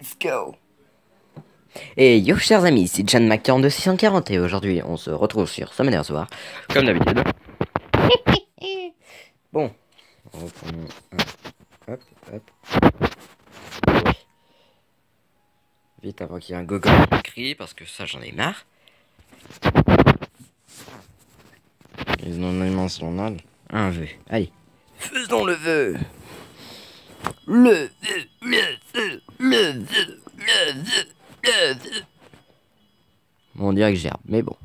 Let's go Et yo chers amis, c'est John McTurn de 640 et aujourd'hui on se retrouve sur Summoner Soir, comme d'habitude. bon, hop, hop. Vite avant qu'il y ait un gogo qui crie parce que ça j'en ai marre. Ils ont dimensionnel. Un vœu. Allez. Faisons le vœu. Le le le le on dirait que gerbe, mais bon.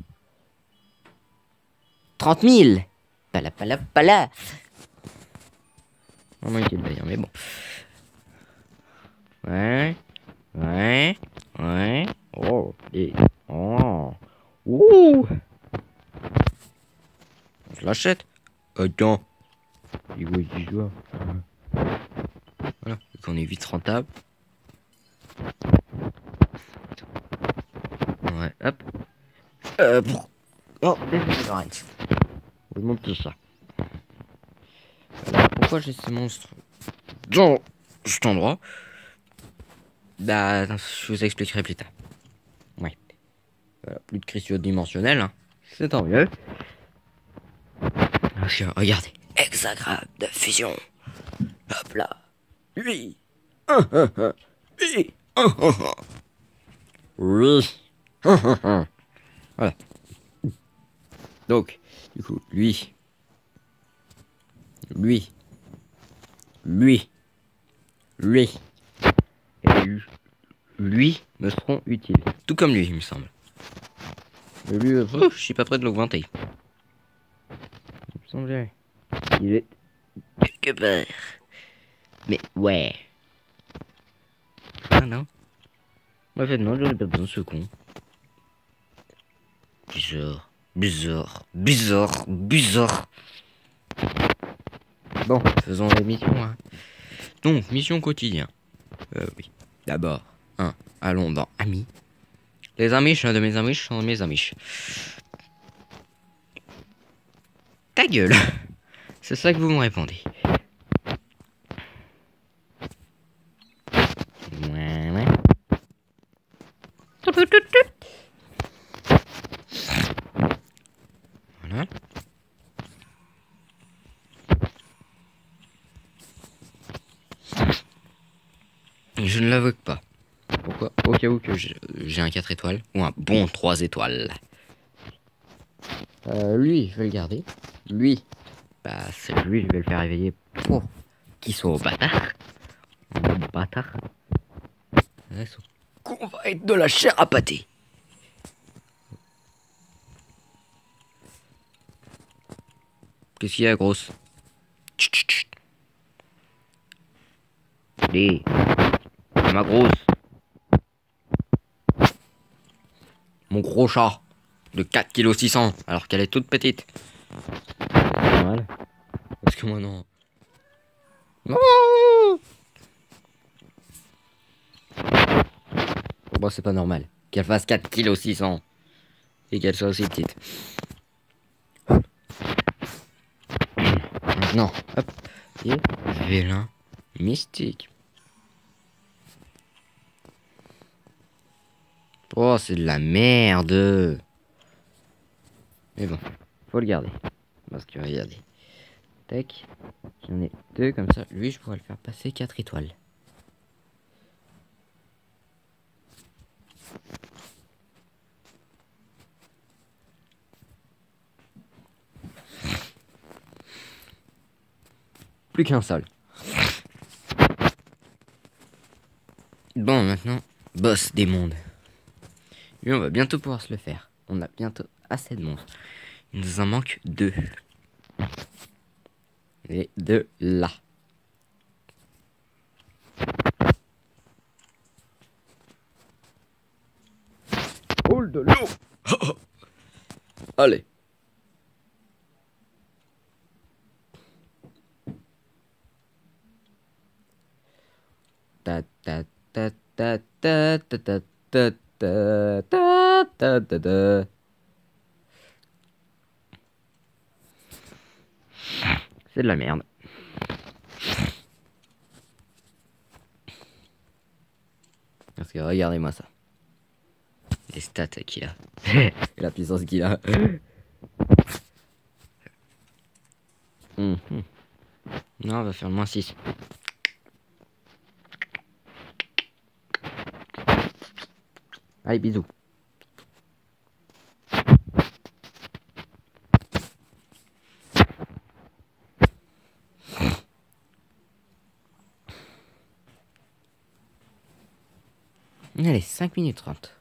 30 000 Pala, pala, pala On manquait de d'ailleurs, mais bon. Ouais. Ouais. Ouais. Oh. Et. Oh. Ouh. Je l'achète. Attends. Il vaut 10 joueurs. Voilà. Qu'on est vite rentable. Ouais, hop. Hop. Oh, Lorenz. On demande tout ça. Pourquoi j'ai ces monstres dans cet endroit? Bah, je vous expliquerai plus tard. Ouais. Voilà, plus de cristaux dimensionnels. Hein. C'est tant mieux. Regardez. Hexagramme de fusion. Hop là. Lui. Lui. Oui. Voilà. Donc, du coup, lui. Lui. Lui. Lui. Et lui. Me seront utiles. Tout comme lui, il me semble. Mais lui, euh, je suis pas prêt de l'augmenter. Il me semblait. Il est quelque part. Mais ouais. Ah non. En fait, non, j'en ai pas besoin de ce con. Bizarre, bizarre, bizarre, bizarre. Bon, faisons la mission. Hein. Donc, mission quotidien. Euh, oui. D'abord, 1. Allons dans Amis. Les amis de mes amis sont mes amis. Ta gueule C'est ça que vous me répondez. Ouais, ouais. Voilà. Je ne l'invoque pas. Pourquoi Au cas où que j'ai un 4 étoiles ou un bon 3 étoiles. Euh, lui, je vais le garder. Lui, bah, c'est lui, je vais le faire réveiller pour qu'il soit au bâtard. Au bâtard. Qu'on va être de la chair à pâté. Qu'est-ce qu'il y a, grosse? Chut, chut, chut. Allez, ma grosse. Mon gros chat de 4 kg 600 alors qu'elle est toute petite. Parce que moi non. Non Pour moi c'est pas normal qu'elle fasse 4 kg 600 et qu'elle soit aussi petite. Maintenant, hop, et vélin mystique. Oh, c'est de la merde. Mais bon, faut le garder. Parce que regardez. Tac. J'en ai deux comme ça. Lui, je pourrais le faire passer 4 étoiles. Plus qu'un seul. Bon, maintenant, boss des mondes. Lui, on va bientôt pouvoir se le faire. On a bientôt assez de monstres. Il nous en manque deux. Et deux là. Oh de l'eau Allez. Ta ta ta ta ta ta ta ta C'est de la merde. Parce que regardez-moi ça. Les stats qu'il a. Et la puissance qu'il a. Mhm. Non, on va faire le moins 6. Allez, bisous. Allez, 5 minutes 30.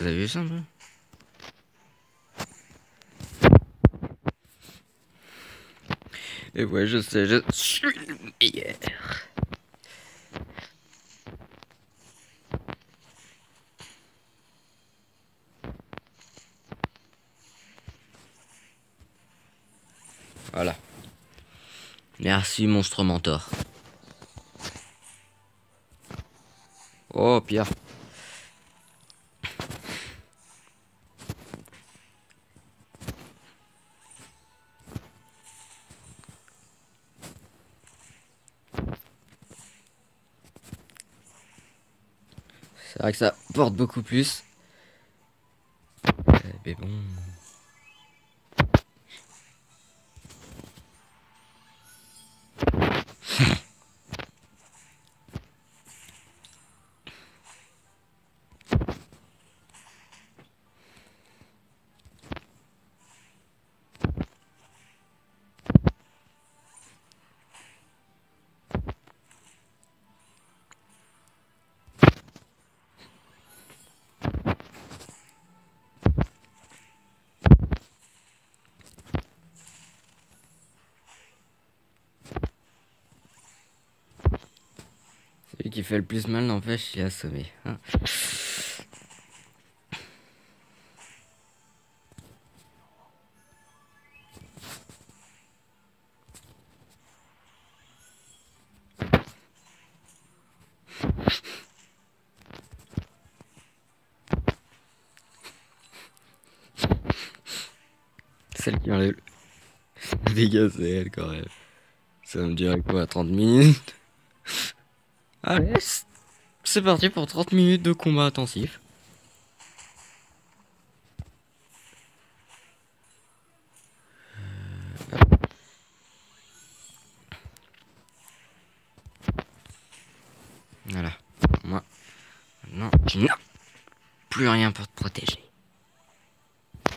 Vous avez vu ça un peu? Et ouais, je sais, je suis le meilleur. Voilà. Merci, monstre mentor. Oh, Pierre. Que ça porte beaucoup plus. Celui qui fait le plus mal n'empêche, il est assommé. hein. Celle qui enlève le dégât, c'est elle quand même. Ça me durer quoi 30 minutes? Allez, c- c'est parti pour 30 minutes de combat intensif. Euh, Voilà. Moi, maintenant, tu n'as plus rien pour te protéger.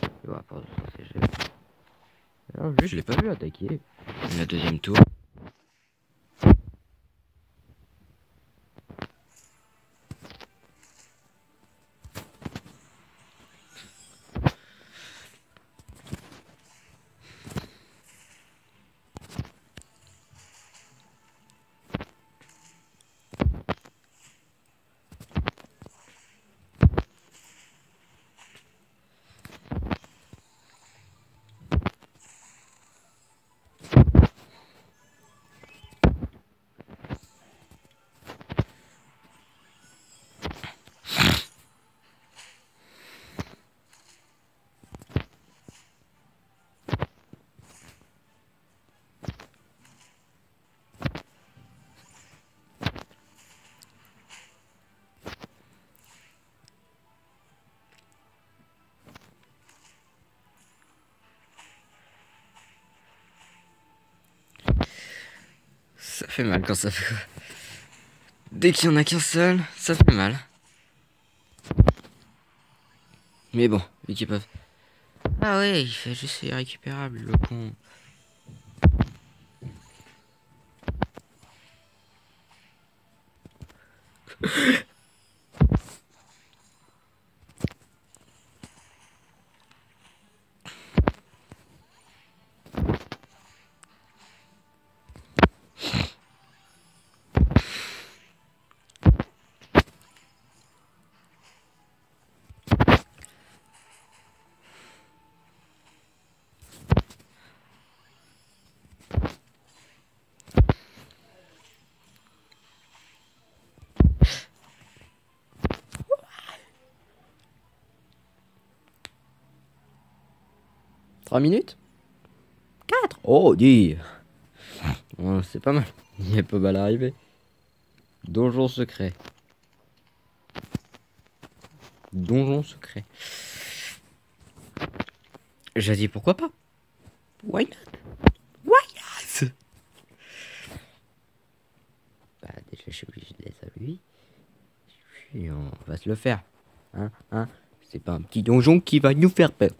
Tu vois, pour te protéger. Alors, lui, je l'ai pas vu attaquer. La deuxième tour. Mal quand ça fait. Dès qu'il y en a qu'un seul, ça fait mal. Mais bon, vu qu'ils. Ah ouais, il fait juste irrécupérable, le con. 3 minutes 4 Oh, dis C'est pas mal. Il est pas mal arrivé. Donjon secret. Donjon secret. J'ai dit pourquoi pas Why not? Why not? Bah déjà je suis obligé de laisser lui. Et on va se le faire. Hein Hein C'est pas un petit donjon qui va nous faire peur.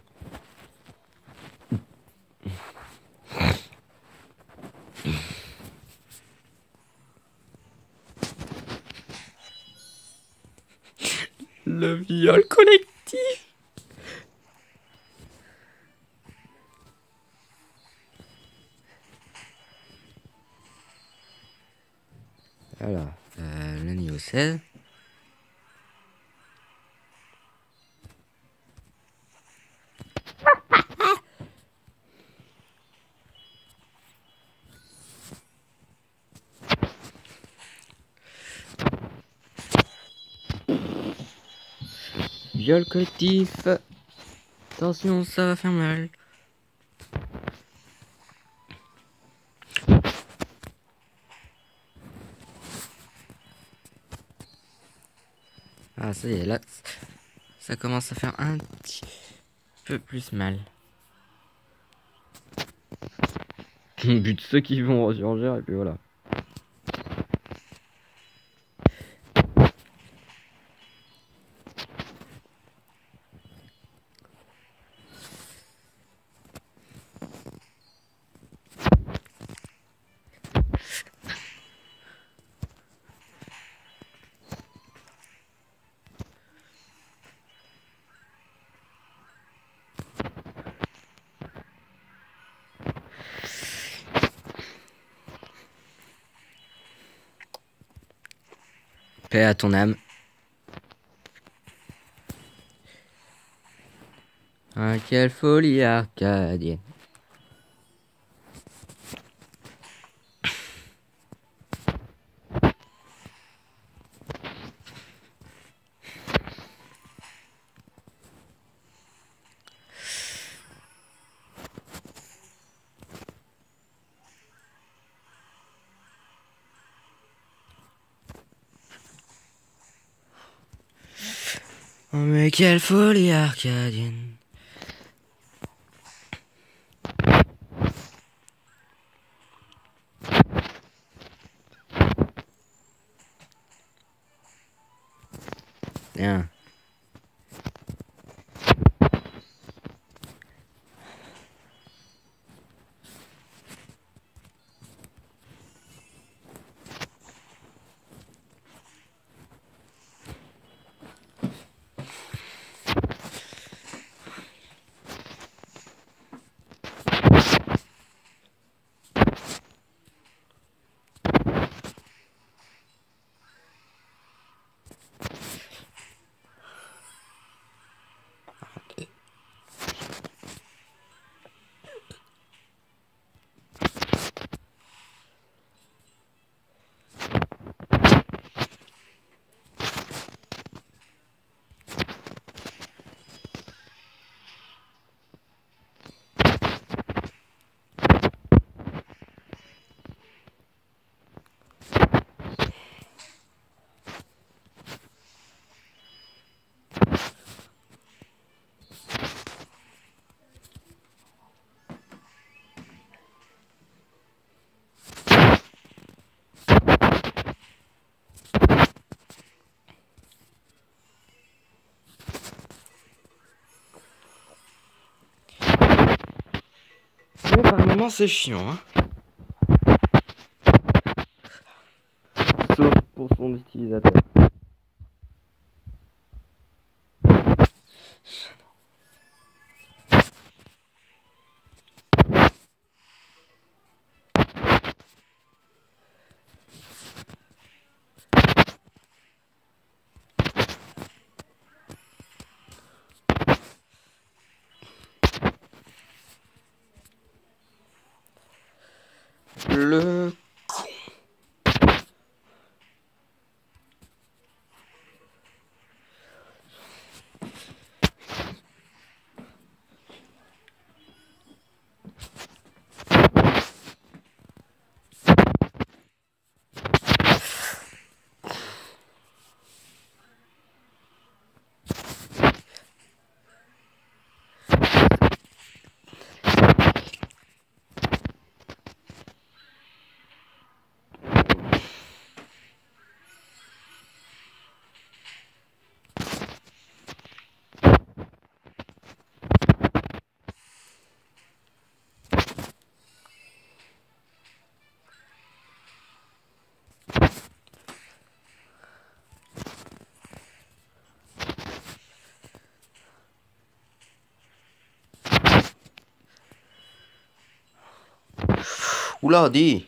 Le viol collectif Alors, euh, le niveau 16. Viol collectif. Attention, ça va faire mal. Ah, ça y est, là, ça commence à faire un petit peu plus mal. But ceux qui vont ressurgir, et puis voilà. Âme. Ah, quelle folie arcadienne. Mais quelle folie arcadienne. Bien. Moments c'est chiant hein. Sauf pour son utilisateur. Le Oula, dis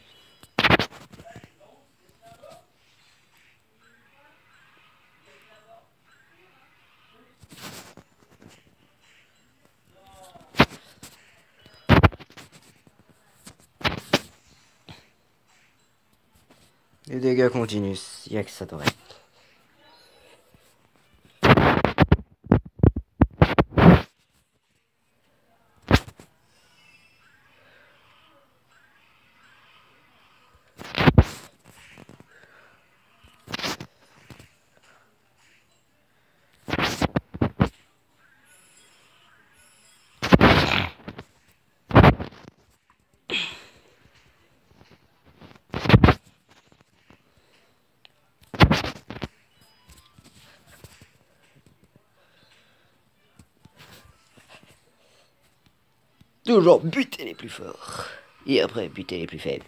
Les dégâts continuent, il n'y a que ça devrait. Toujours buter les plus forts. Et après buter les plus faibles.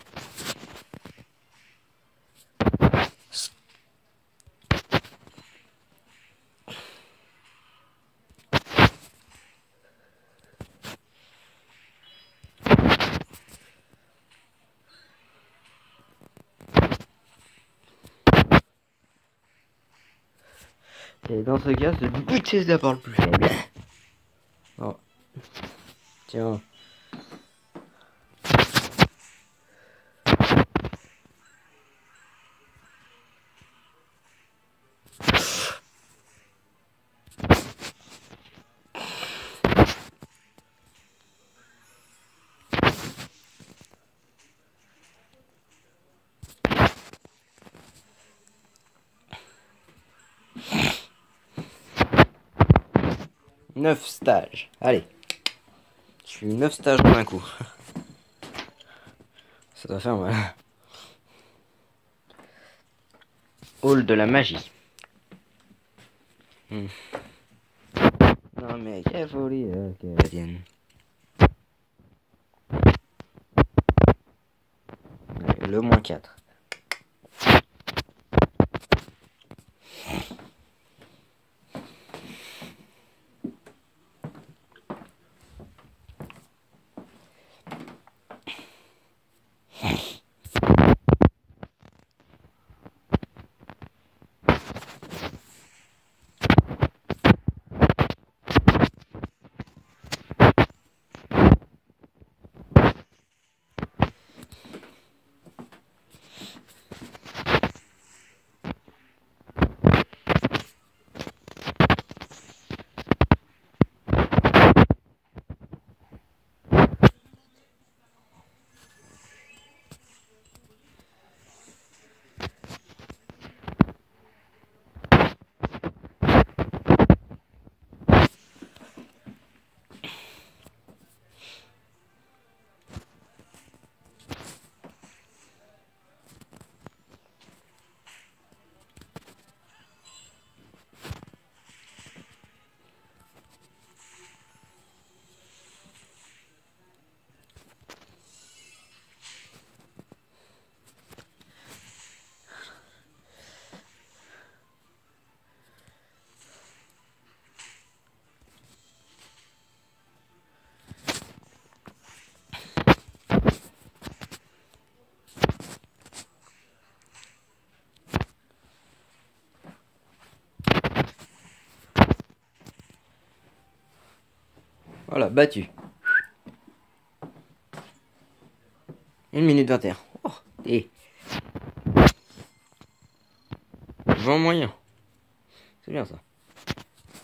Et dans ce cas, c'est buter d'abord le plus faible. Tiens. Neuf stages. Allez. Je suis 9 stages d'un coup. Ça doit faire mal. Hall de la magie. Hmm. Non mais quelle folie, euh, canadienne. Le moins 4. Battu. 1 minute 21. Oh, et. Vent moyen. C'est bien ça.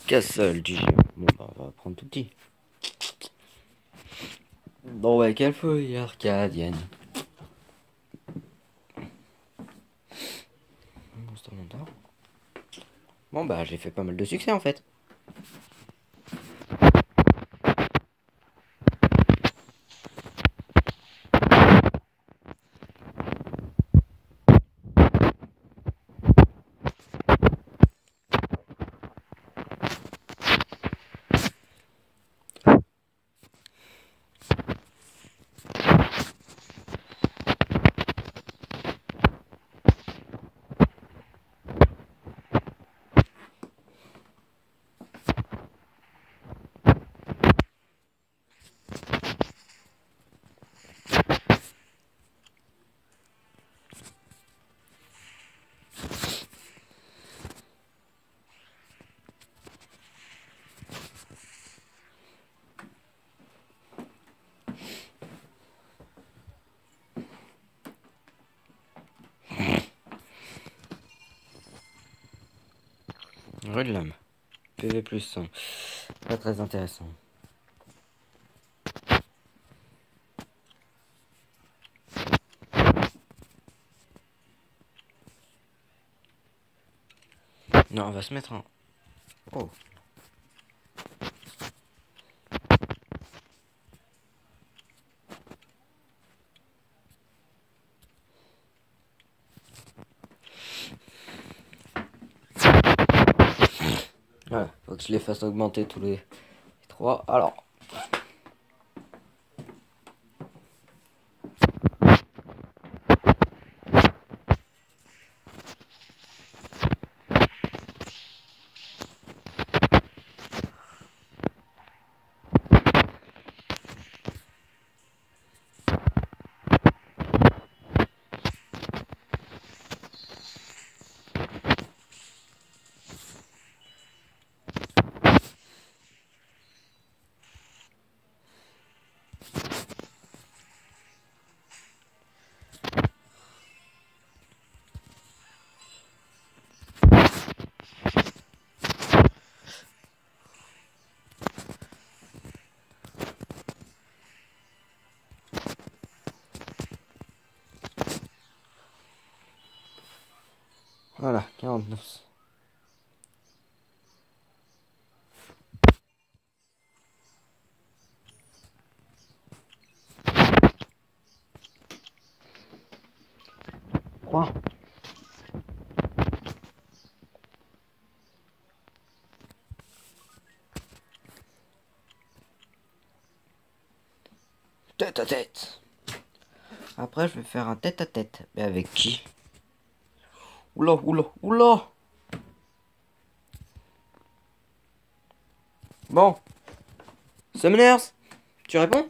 Castle du géant. Bon, bah, on va prendre tout petit. Bon, ouais, quelle feuille arcadienne. Bon, bah, j'ai fait pas mal de succès en fait. Rue de l'âme. PV plus 100. Pas très intéressant. Non, on va se mettre en... Oh. Voilà, faut que je les fasse augmenter tous les trois. Alors. Voilà, 49. Quoi? Tête à tête. Après, je vais faire un tête à tête. Mais avec qui? Oula, oula, oula Bon. Summoners, tu réponds?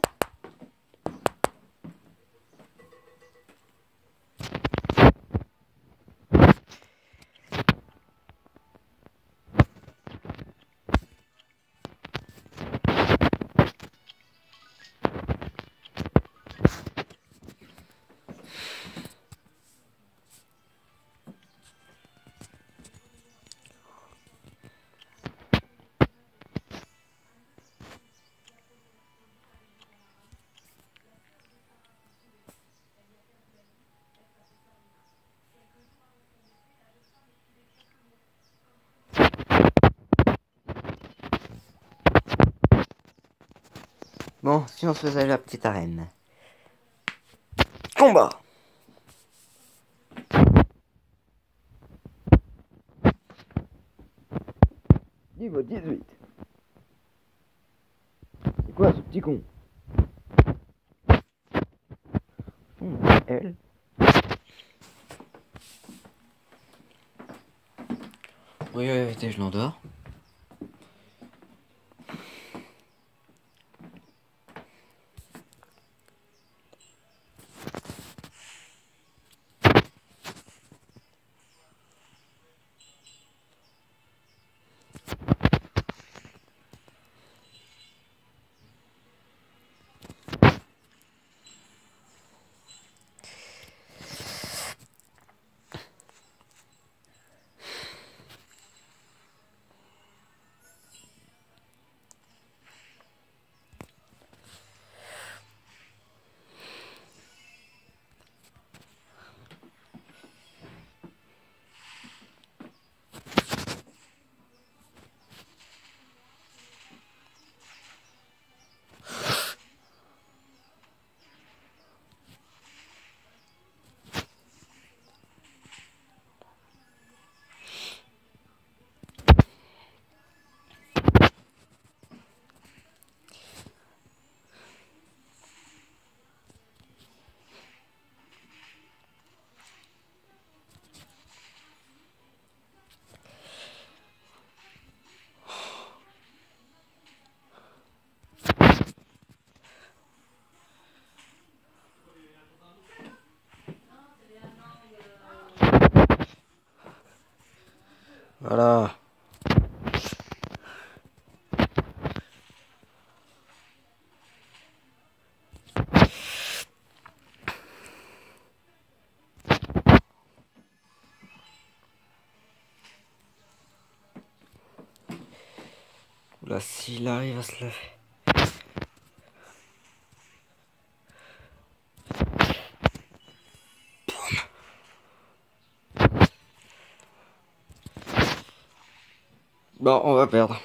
Si on se faisait la petite arène. Combat Niveau 18. C'est quoi ce petit con? Elle Oui, oui, oui, je l'endors. Oula, s'il arrive à se lever. Bon, on va perdre.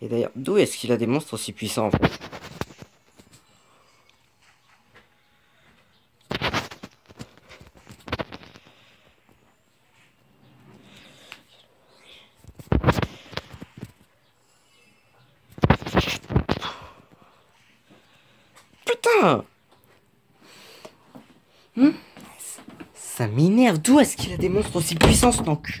Et d'ailleurs, d'où est-ce qu'il a des monstres aussi puissants Putain hmm Ça m'énerve, est-ce qu'il a des monstres aussi puissants ce tank?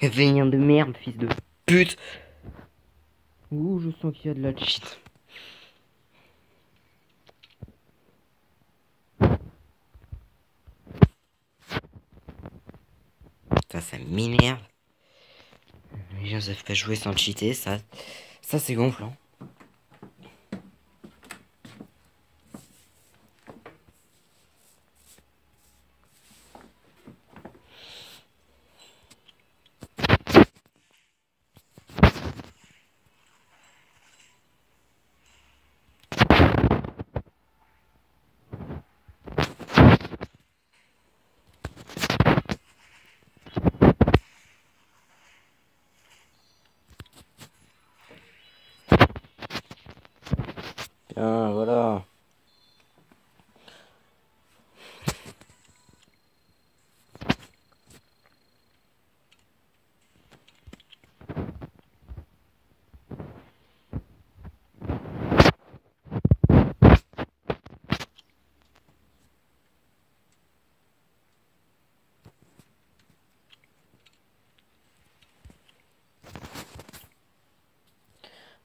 Vénien de merde, fils de pute. Ouh, je sens qu'il y a de la cheat. Ça, ça m'énerve. Les gens savent pas jouer sans cheater, ça, ça c'est gonflant. Ah, voilà.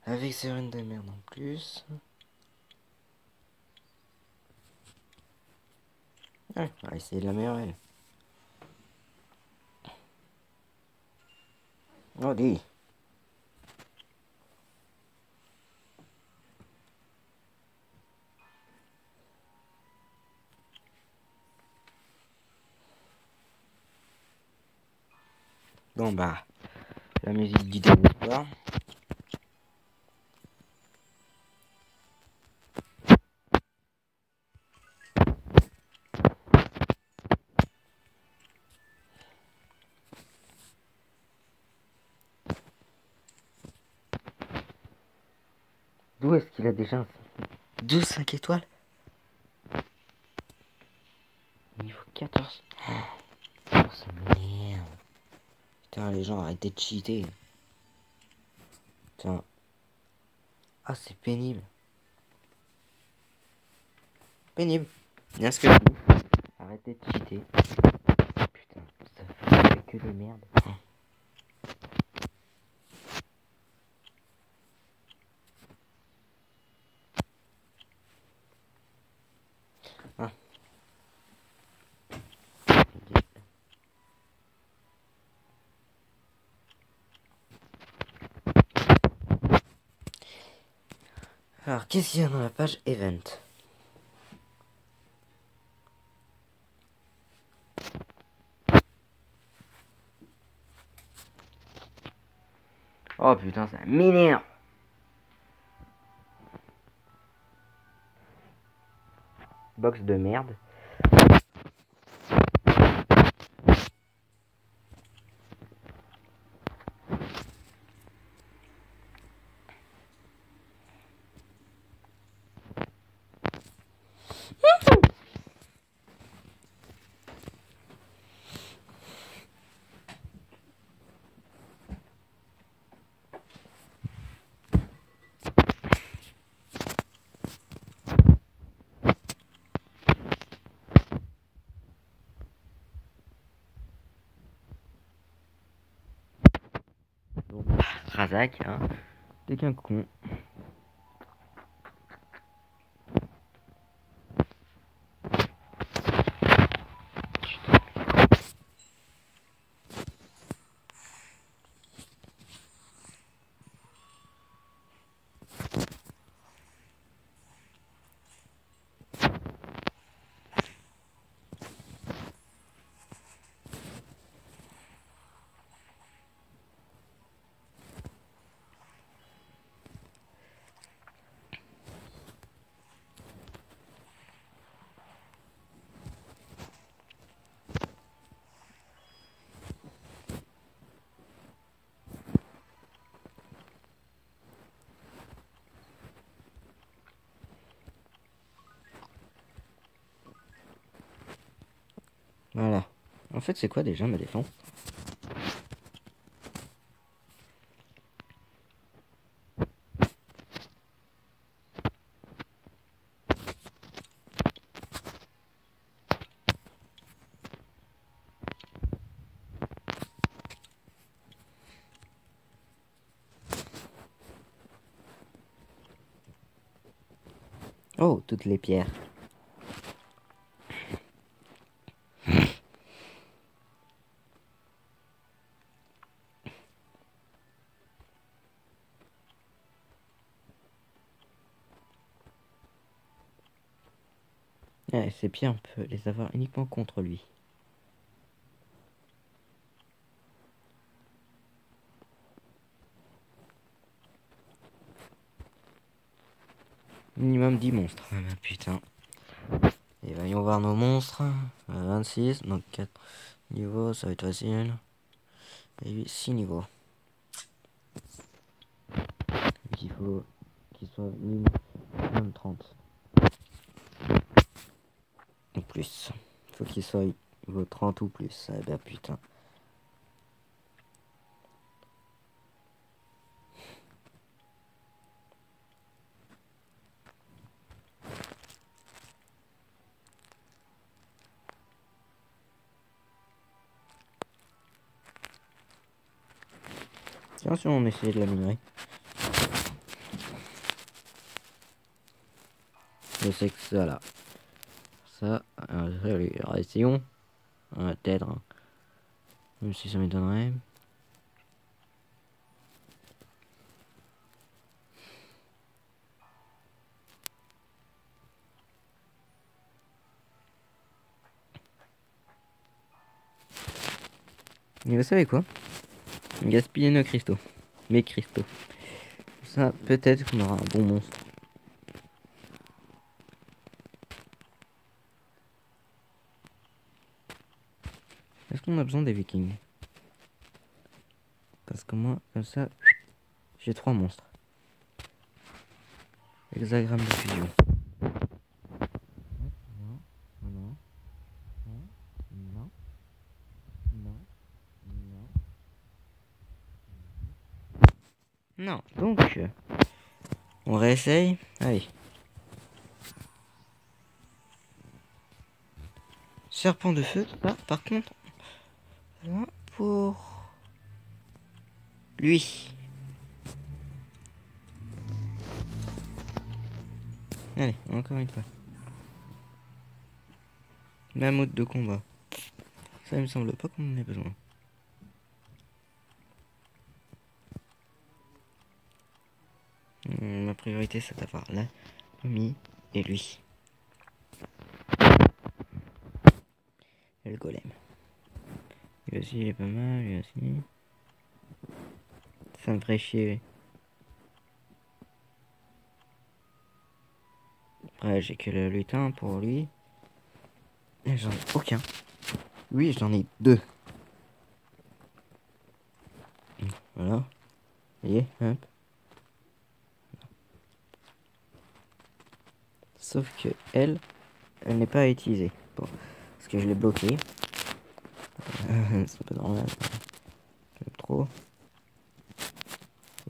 Avec Sérène de merde en plus. Ouais, on va essayer de la meilleure elle. Oh. Bon bah, la musique du désespoir. Qu'il a déjà 12 5 étoiles Niveau 14. Oh, ça m'énerve. Putain, les gens, arrêtez de cheater. Putain. Ah, c'est pénible. Pénible. Bien ce que je dis. Arrêtez de cheater. Putain, ça fait que des merdes. Alors, qu'est-ce qu'il y a dans la page Event? Oh putain, ça m'énerve Box de merde. Razak, hein. T'es qu'un con. Voilà. En fait, c'est quoi déjà ma défense? Oh, toutes les pierres. Ouais, ces pierres, on peut les avoir uniquement contre lui. Minimum 10 monstres. Ah bah putain. Et voyons voir nos monstres. 26, donc 4 niveaux, ça va être facile. Et 6 niveaux. il faut qu'il soit minimum 30. Ou plus. Faut qu'il soit niveau 30 ou plus. Ah bah putain. Tiens, si on essayait de la minerie. Je sais que ça là. Ça, euh, essayons. Peut-être. Hein. Même si ça m'étonnerait. Mais vous savez quoi? Gaspiller nos cristaux. Mes cristaux. Ça, peut-être qu'on aura un bon monstre. Qu'on a besoin des vikings Parce que moi, comme ça, j'ai trois monstres. Hexagramme de fusion. Non, donc, on réessaye. Allez. Serpent de feu, par contre, pour lui. Allez, encore une fois. Mammouth de combat. Ça, me semble pas qu'on en ait besoin. ma priorité c'est d'avoir la mi et lui. Et le golem. Lui aussi il est pas mal, lui aussi. Ça me ferait chier. Après j'ai que le lutin pour lui. J'en ai aucun. Oui j'en ai deux. Voilà. Vous voyez, hop. Sauf que elle, elle n'est pas à utiliser. Bon, parce que je l'ai bloqué. Euh, c'est pas normal. trop.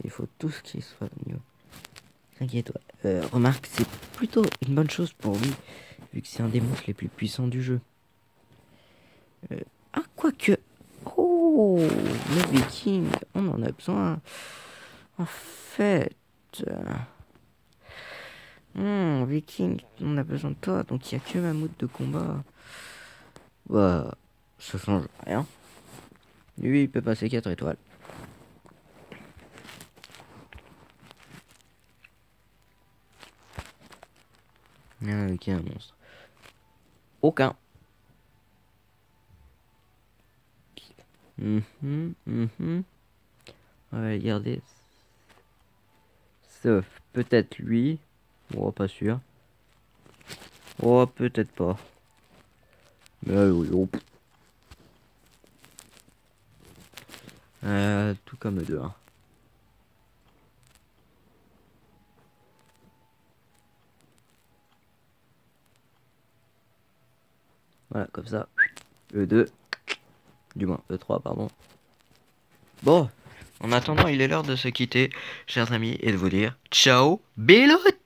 Il faut tout ce qui soit mieux. T'inquiète, euh, remarque, c'est plutôt une bonne chose pour lui, vu que c'est un des monstres les plus puissants du jeu. Euh, ah, quoique. Oh, le viking, on en a besoin. En fait. Hmm, viking, on a besoin de toi, donc il n'y a que Mammouth de combat. Bah, ça change rien. Lui, il peut passer 4 étoiles. Ah, ok, un monstre. Aucun. Va regarder. Sauf peut-être lui. Oh, pas sûr. Oh, peut-être pas. Mais oui, oh. Euh, tout comme deux. Hein. Voilà, comme ça. E2. Du moins, E3, pardon. Bon, en attendant, il est l'heure de se quitter, chers amis, et de vous dire ciao, Bélote